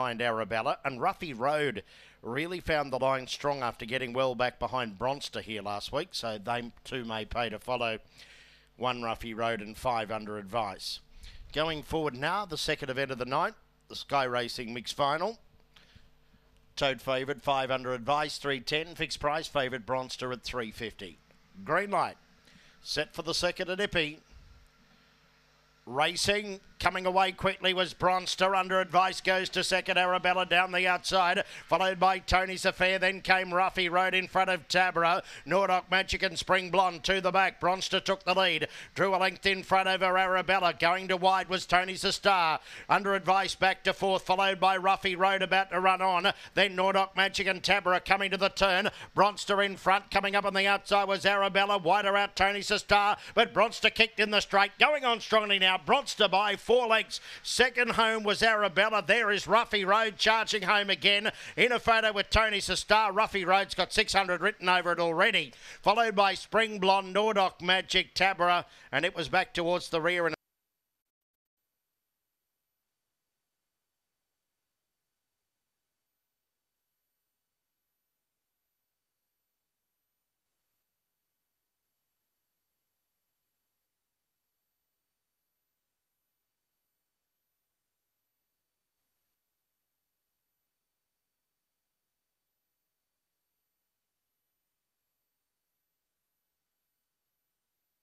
behind Arabella. And Ruffy Road really found the line strong after getting well back behind Bronster here last week. So they too may pay to follow one Ruffy Road and five under advice. Going forward now, the second event of the night, the Sky Racing Mixed Final. Tote favourite, five under advice, 310. Fixed price, favourite Bronster at 350. Green light. Set for the second at Ippy. Racing, coming away quickly was Bronster. Under advice goes to second. Arabella down the outside, followed by Tony's Affair. Then came Ruffy Road in front of Tabra. Nordock Magic and Spring Blonde to the back. Bronster took the lead. Drew a length in front over Arabella. Going to wide was Tony's a star. Under advice back to fourth, followed by Ruffy Road about to run on. Then Nordock Magic and Tabra coming to the turn. Bronster in front. Coming up on the outside was Arabella. Wider out Tony's a star. But Bronster kicked in the straight. Going on strongly now. Bronster by four lengths. Second home was Arabella. There is Ruffy Road charging home again. In a photo with Tony Star. Ruffy Road's got 600 written over it already. Followed by Spring Blonde, Nordock Magic, Tabra. And it was back towards the rear. And